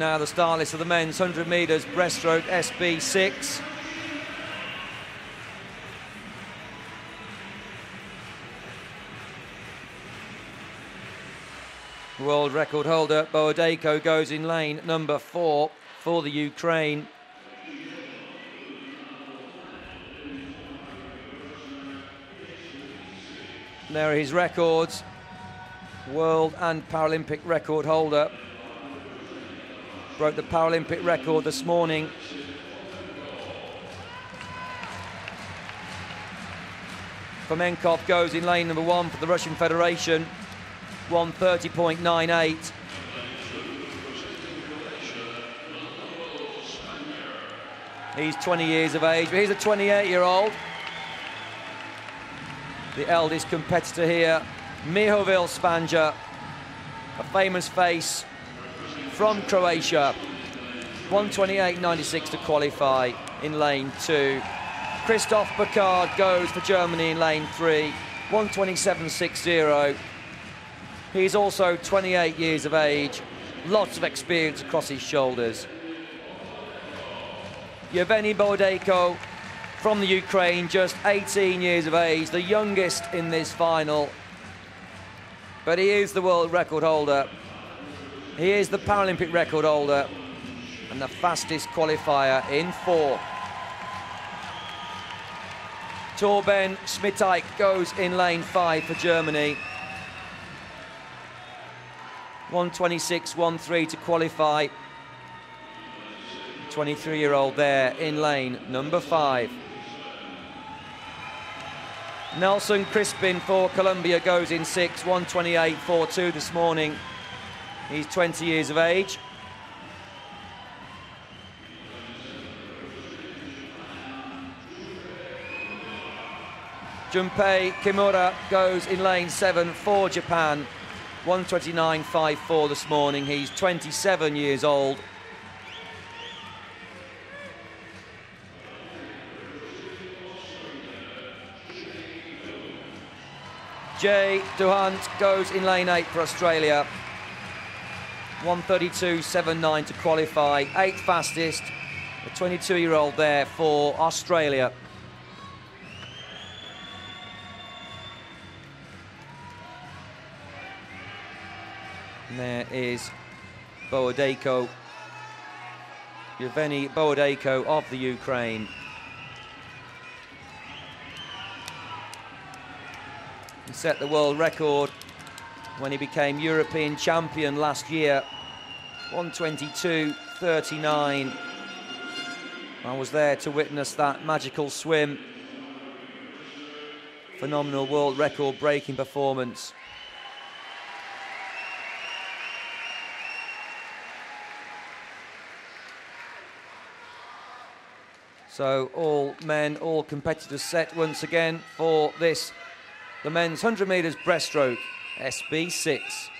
Now the star list of the men's 100 metres breaststroke SB6. World record holder Bohodayko goes in lane number four for the Ukraine. There are his records. World and Paralympic record holder. Broke the Paralympic record this morning. Fomenkov goes in lane number one for the Russian Federation. 130.98. He's 20 years of age, but he's a 28 year old. The eldest competitor here, Mihovil Spanja, a famous face from Croatia. 128.96 to qualify in lane two. Christoph Burkard goes for Germany in lane three. 127.60. He's also 28 years of age, lots of experience across his shoulders. Yevgeny Bohodayko from the Ukraine, just 18 years of age, the youngest in this final. But he is the world record holder. He is the Paralympic record holder and the fastest qualifier in four. Torben Schmidtke goes in lane five for Germany. 126.13 to qualify. 23-year-old there in lane number five. Nelson Crispin for Colombia goes in six, 128.42 this morning. He's 20 years of age. Junpei Kimura goes in lane seven for Japan. 129.54 this morning. He's 27 years old. Jay Dohnt goes in lane eight for Australia. 132.79 to qualify, eighth fastest. The 22-year-old there for Australia. And there is Bohodayko, Yevgeny Bohodayko of the Ukraine. He set the world record when he became European champion last year. 122.39. I was there to witness that magical swim. Phenomenal world record breaking performance. So all men, all competitors set once again for this, the men's 100 metres breaststroke, SB6.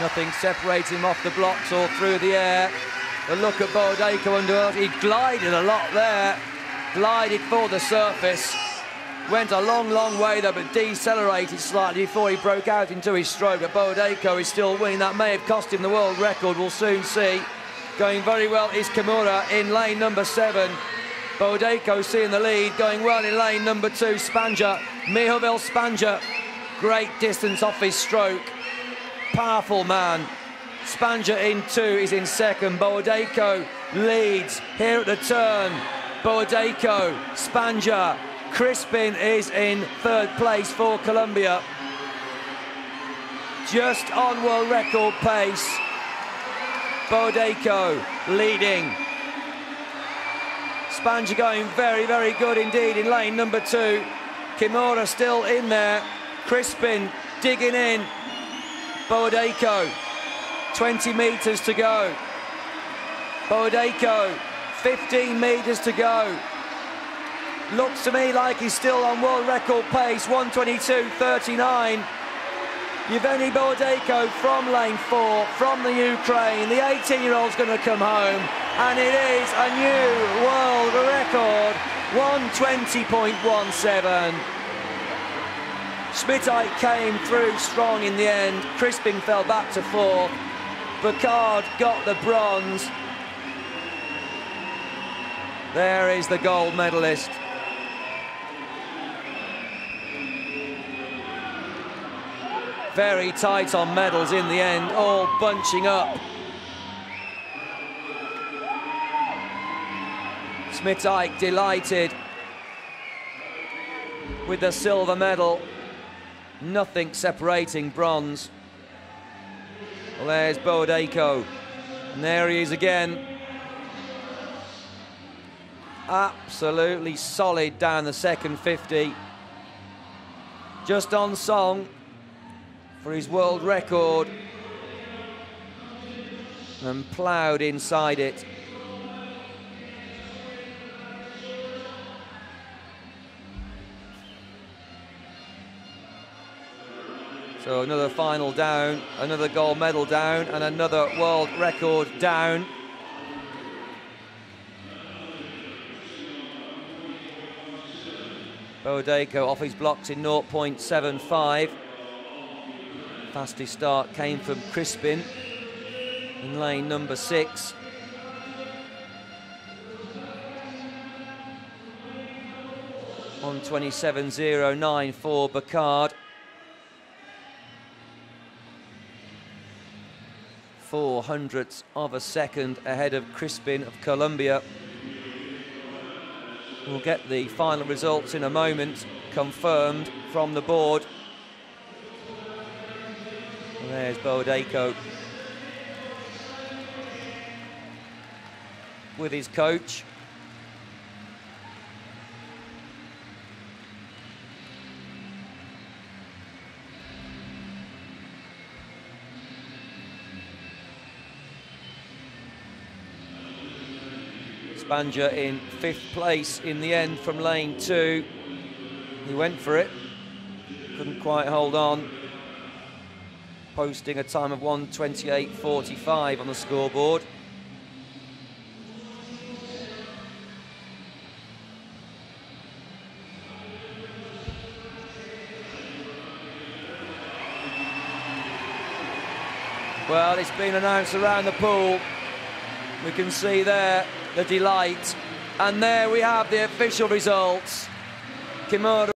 Nothing separates him off the blocks or through the air. But look at Bohodayko under He glided a lot there. Glided for the surface. Went a long, long way though, but decelerated slightly before he broke out into his stroke. But Bohodayko is still winning. That may have cost him the world record. We'll soon see. Going very well is Kimura in lane number seven. Bohodayko seeing the lead, going well in lane number two, Spanja. Mihovil Spanja, great distance off his stroke. Powerful man. Spanja in two, is in second. Bohodayko leads here at the turn. Bohodayko, Spanja. Crispin is in third place for Colombia. Just on world record pace. Bohodayko leading. Spanja going very, very good indeed in lane number two. Kimura still in there. Crispin digging in. Bohodayko, 20 metres to go. Bohodayko 15 metres to go. Looks to me like he's still on world record pace, 122.39. Yevgeny Bohodayko from lane four, from the Ukraine. The 18-year-old's going to come home, and it is a new world record, 120.17. Schmidtke came through strong in the end. Crispin fell back to fourth. Burkard got the bronze. There is the gold medalist. Very tight on medals in the end, all bunching up. Schmidtke delighted with the silver medal. Nothing separating bronze. Well, there's Bohodayko. And there he is again. Absolutely solid down the second 50. Just on song for his world record. And ploughed inside it. So another final down, another gold medal down, and another world record down. Bohodayko off his blocks in 0.75. Fastest start came from Crispin in lane number six. On 27.09 for Burkard. Four hundredths of a second ahead of Crispin of Colombia. We'll get the final results in a moment, confirmed from the board. There's Bohodayko. with his coach. Spanja in fifth place in the end from lane two. He went for it, couldn't quite hold on. Posting a time of 128.45 on the scoreboard. Well, it's been announced around the pool. We can see there the delight. And there we have the official results. Kimura